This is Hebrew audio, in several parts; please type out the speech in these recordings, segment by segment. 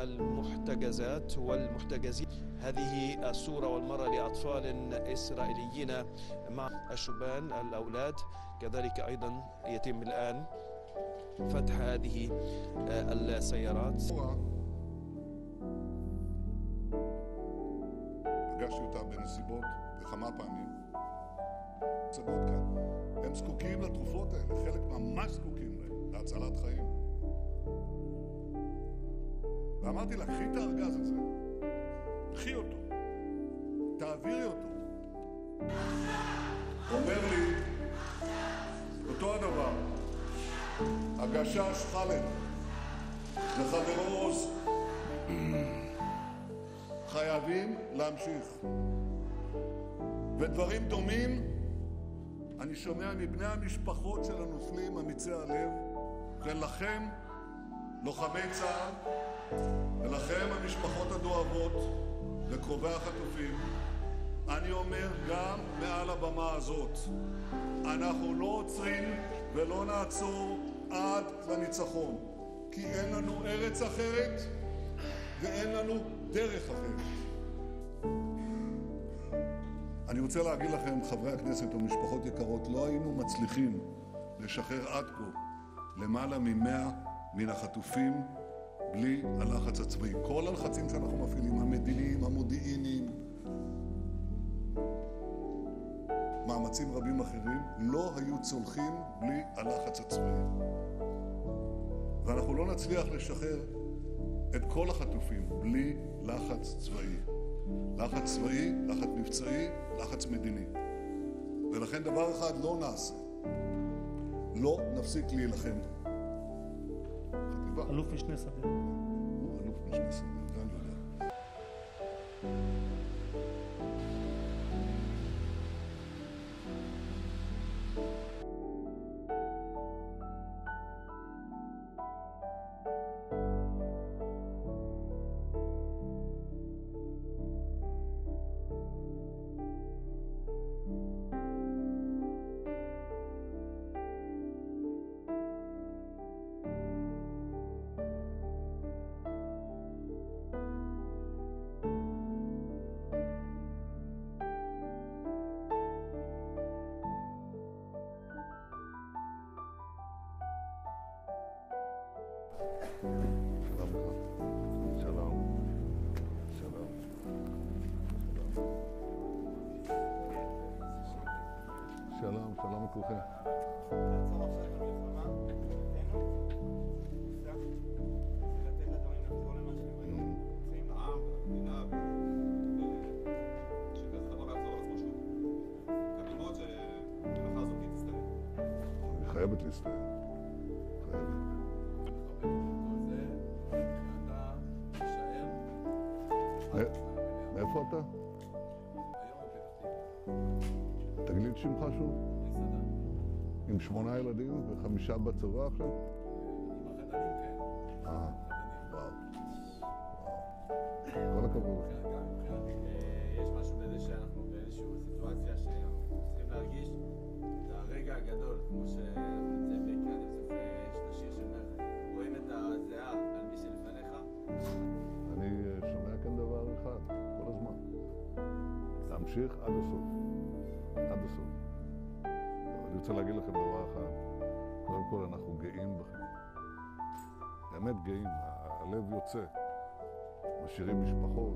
المحتجزات والمحتجزين هذه الصورة والمرة لأطفال إسرائيليين مع الشبان الأولاد كذلك أيضا يتم الآن فتح هذه السيارات פגשתי אותה בנסיבות וכמה פעמים. מצגות כאן. הם זקוקים לתרופות האלה, חלק ממש זקוקים להם, להצלת חיים. ואמרתי לה, קחי את הארגז הזה, קחי אותו, תעבירי אותו. אומר לי, אותו הדבר, הגשש חאלד וחברו עוז. חייבים להמשיך. ודברים דומים אני שומע מבני המשפחות של הנופלים אמיצי הלב, ולכם, לוחמי צה"ל, ולכם, המשפחות הדואבות, וקרובי החטופים, אני אומר גם מעל הבמה הזאת, אנחנו לא עוצרים ולא נעצור עד לניצחון, כי אין לנו ארץ אחרת ואין לנו דרך אחרת. אני רוצה להגיד לכם, חברי הכנסת ומשפחות יקרות, לא היינו מצליחים לשחרר עד כה למעלה ממאה מן החטופים בלי הלחץ הצבאי. כל הלחצים שאנחנו מפעילים, המדיניים, המודיעיניים, מאמצים רבים אחרים, לא היו צולחים בלי הלחץ הצבאי. ואנחנו לא נצליח לשחרר את כל החטופים בלי לחץ צבאי. לחץ צבאי, לחץ מבצעי, לחץ מדיני. ולכן דבר אחד לא נעשה, לא נפסיק להילחם. חטיבה. אלוף משנה שדה. הוא אלוף משנה שדה, זה אני הזאת תסתיים. היא חייבת להסתיים. חייבת. מאיפה אתה? תגיד לי את שמך שוב. עם שמונה ילדים וחמישה בצבא עכשיו? אה, וואו. כל הכבוד. יש משהו בזה שאנחנו באיזושהי סיטואציה שאנחנו צריכים להרגיש את הרגע הגדול, כמו שאנחנו נמצאים בעקרון בסוף יש את השיר שאומר, רואים את הזיעה על מי שלפניך. אני אה, שומע כאן דבר אחד, כל הזמן. להמשיך עד הסוף. עד הסוף. אני רוצה להגיד לכם דבר אחד. קודם כל, אנחנו גאים בכם. באמת גאים, הלב יוצא. משאירים משפחות,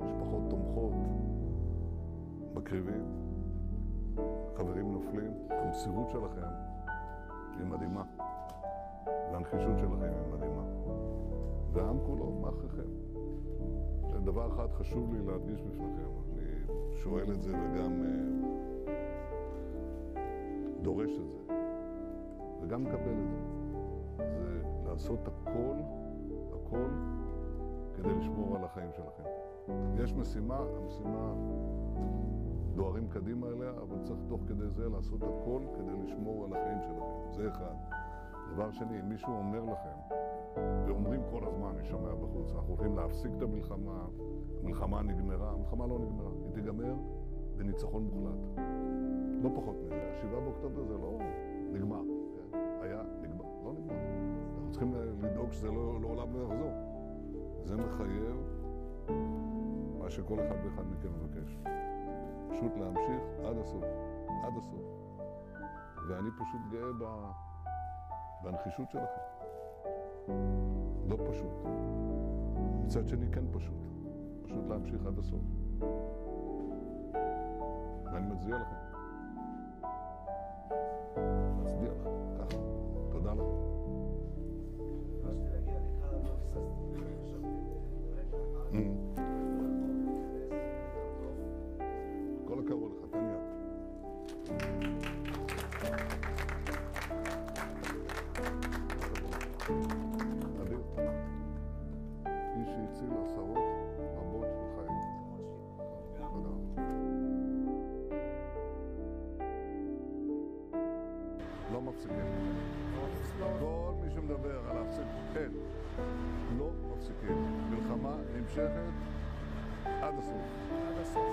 משפחות תומכות, מקריבים, חברים נופלים. המסירות שלכם היא מדהימה, והנחישות שלכם היא מדהימה. והעם כולו מאחוריכם. זה דבר אחד חשוב לי להדגיש בפניכם. אני שואל את זה וגם אה, דורש את זה, וגם מקבל את זה. זה לעשות הכל, הכל, כדי לשמור על החיים שלכם. יש משימה, המשימה דוהרים קדימה אליה, אבל צריך תוך כדי זה לעשות הכל כדי לשמור על החיים שלכם. זה אחד. דבר שני, אם מישהו אומר לכם, ואומרים כל הזמן, אני שומע בחוץ, אנחנו הולכים להפסיק את המלחמה, המלחמה נגמרה, המלחמה לא נגמרה, היא תיגמר בניצחון מוחלט. לא פחות מזה. השבעה באוקטובר זה לא נגמר, כן? היה, נגמר, לא נגמר. אנחנו צריכים לדאוג שזה לא, לעולם לא יחזור. זה מחייב מה שכל אחד ואחד מכם מבקש. פשוט להמשיך עד הסוף, עד הסוף. ואני פשוט גאה ב... בנחישות שלכם. לא פשוט. מצד שני כן פשוט. פשוט להמשיך עד הסוף. ואני מצדיע לכם. כל הכבוד לך, תן יד. לא. כל מי שמדבר על להפסיק, אין. לא מפסיקים. נמשכת עד הסוף. עד הסוף.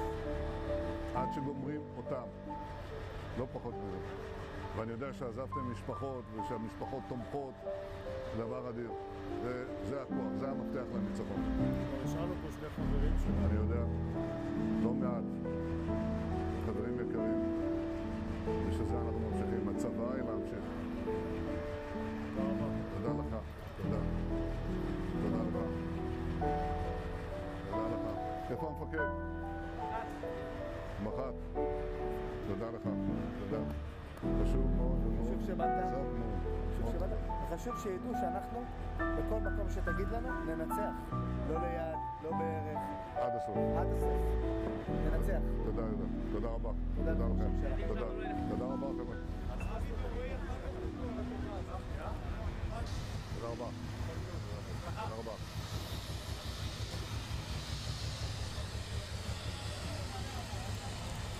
עד שגומרים אותם. לא פחות מזה. ואני יודע שעזבתם משפחות ושהמשפחות תומכות, זה דבר אדיר. וזה הכוח, זה המפתח לניצחון. כבר השארנו פה שני חברים שלנו. אני יודע, המפקד? מח"ט. תודה לך, תודה. חשוב מאוד. חשוב שבאת. חשוב. שבאת. שידעו שאנחנו, בכל מקום שתגיד לנו, ננצח. לא ליד, לא בערך, עד הסוף. עד הסוף. ננצח. תודה, יהודה. תודה רבה. תודה. לכם. תודה. תודה רבה, חבר'ה. תודה רבה. תודה רבה.